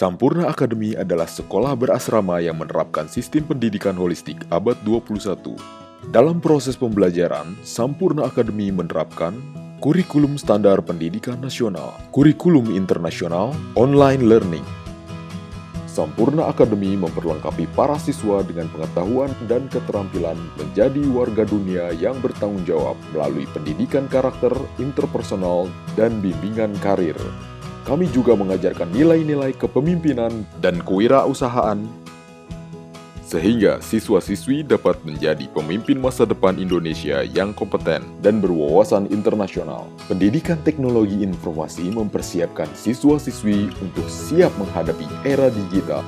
Sampurna Academy adalah sekolah berasrama yang menerapkan sistem pendidikan holistik abad 21. Dalam proses pembelajaran, Sampurna Academy menerapkan kurikulum standar pendidikan nasional, kurikulum internasional, online learning. Sampurna Academy memperlengkapi para siswa dengan pengetahuan dan keterampilan menjadi warga dunia yang bertanggung jawab melalui pendidikan karakter, interpersonal, dan bimbingan karir. Kami juga mengajarkan nilai-nilai kepemimpinan dan kewirausahaan sehingga siswa-siswi dapat menjadi pemimpin masa depan Indonesia yang kompeten dan berwawasan internasional. Pendidikan teknologi informasi mempersiapkan siswa-siswi untuk siap menghadapi era digital.